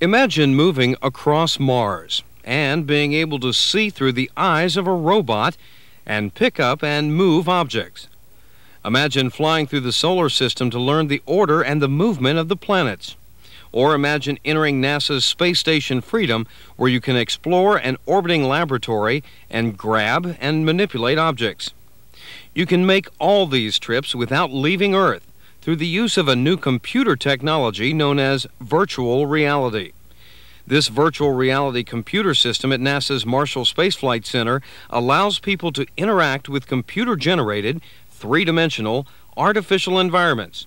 Imagine moving across Mars and being able to see through the eyes of a robot and pick up and move objects. Imagine flying through the solar system to learn the order and the movement of the planets. Or imagine entering NASA's Space Station Freedom, where you can explore an orbiting laboratory and grab and manipulate objects. You can make all these trips without leaving Earth through the use of a new computer technology known as virtual reality. This virtual reality computer system at NASA's Marshall Space Flight Center allows people to interact with computer generated, three dimensional, artificial environments.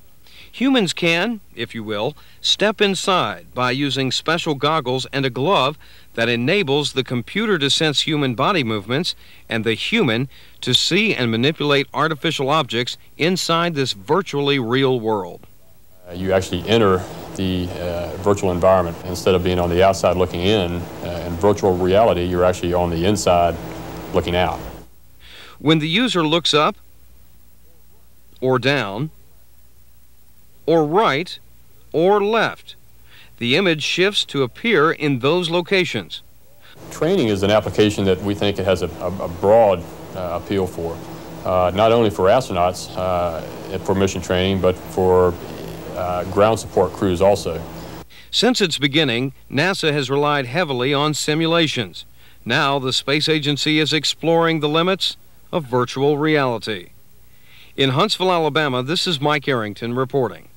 Humans can, if you will, step inside by using special goggles and a glove that enables the computer to sense human body movements and the human to see and manipulate artificial objects inside this virtually real world. Uh, you actually enter the uh, virtual environment instead of being on the outside looking in. Uh, in virtual reality, you're actually on the inside looking out. When the user looks up or down, or right or left. The image shifts to appear in those locations. Training is an application that we think it has a, a, a broad uh, appeal for, uh, not only for astronauts uh, for mission training, but for uh, ground support crews also. Since its beginning, NASA has relied heavily on simulations. Now the space agency is exploring the limits of virtual reality. In Huntsville, Alabama, this is Mike Arrington reporting.